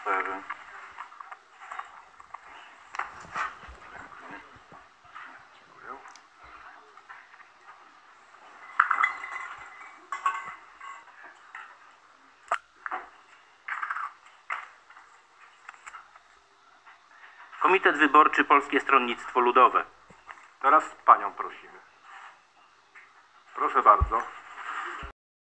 Cztery. Komitet Wyborczy Polskie Stronnictwo Ludowe. Teraz panią prosimy. Proszę bardzo.